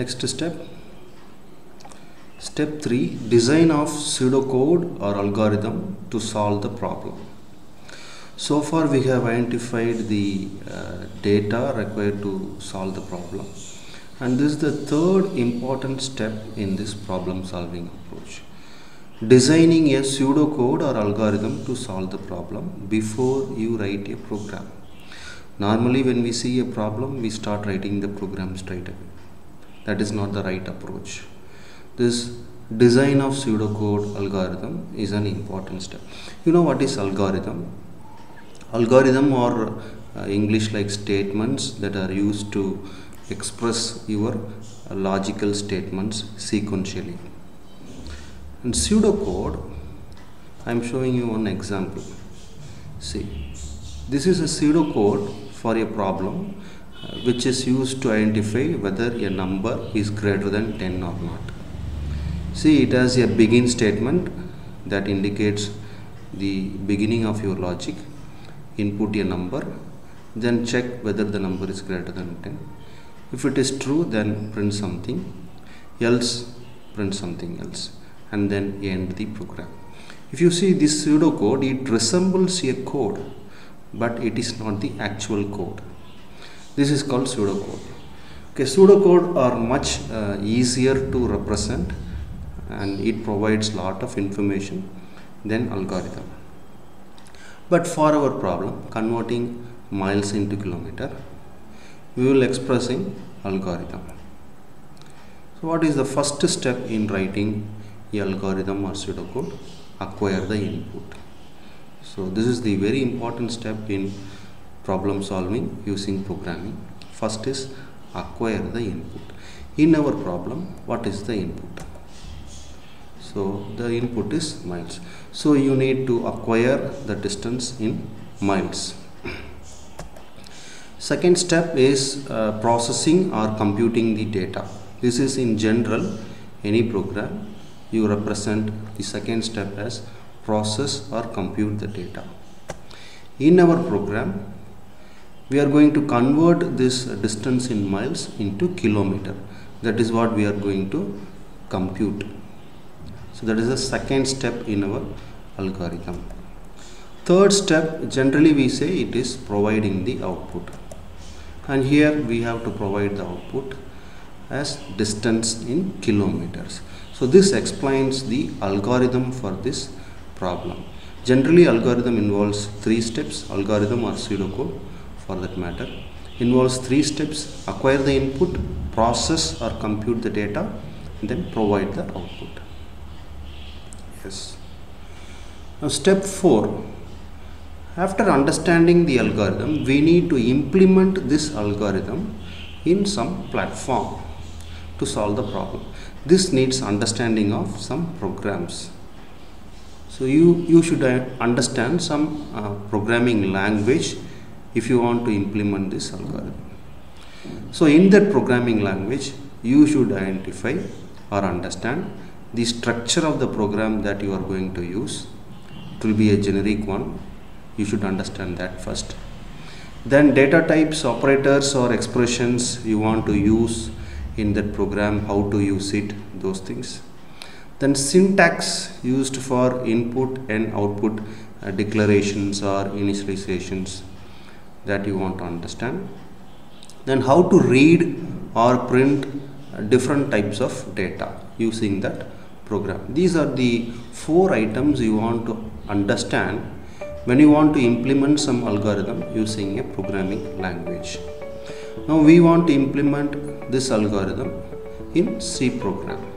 Next step. Step 3 Design of pseudocode or algorithm to solve the problem. So far, we have identified the uh, data required to solve the problem, and this is the third important step in this problem solving approach. Designing a pseudocode or algorithm to solve the problem before you write a program. Normally, when we see a problem, we start writing the program straight away. That is not the right approach. This design of pseudocode algorithm is an important step. You know what is algorithm? Algorithm or uh, English like statements that are used to express your uh, logical statements sequentially. And pseudocode, I am showing you one example. See, this is a pseudocode for a problem which is used to identify whether a number is greater than 10 or not. See, it has a begin statement that indicates the beginning of your logic. Input a number, then check whether the number is greater than 10. If it is true, then print something, else print something else, and then end the program. If you see this pseudocode, it resembles a code, but it is not the actual code. This is called pseudocode. Okay, pseudocode are much uh, easier to represent and it provides lot of information than algorithm. But for our problem converting miles into kilometer we will express in algorithm. So what is the first step in writing algorithm or pseudocode? Acquire the input. So this is the very important step in problem solving using programming. First is acquire the input. In our problem what is the input? So the input is miles. So you need to acquire the distance in miles. Second step is uh, processing or computing the data. This is in general any program you represent the second step as process or compute the data. In our program we are going to convert this distance in miles into kilometer. That is what we are going to compute. So that is the second step in our algorithm. Third step generally we say it is providing the output. And here we have to provide the output as distance in kilometers. So this explains the algorithm for this problem. Generally algorithm involves three steps. Algorithm or pseudocode for that matter involves three steps. Acquire the input process or compute the data and then provide the output. Yes. Now step 4 after understanding the algorithm we need to implement this algorithm in some platform to solve the problem. This needs understanding of some programs. So you you should understand some uh, programming language if you want to implement this algorithm. So in that programming language you should identify or understand the structure of the program that you are going to use. It will be a generic one. You should understand that first. Then data types operators or expressions you want to use in that program how to use it those things. Then syntax used for input and output uh, declarations or initializations that you want to understand. Then how to read or print different types of data using that program. These are the four items you want to understand when you want to implement some algorithm using a programming language. Now we want to implement this algorithm in C program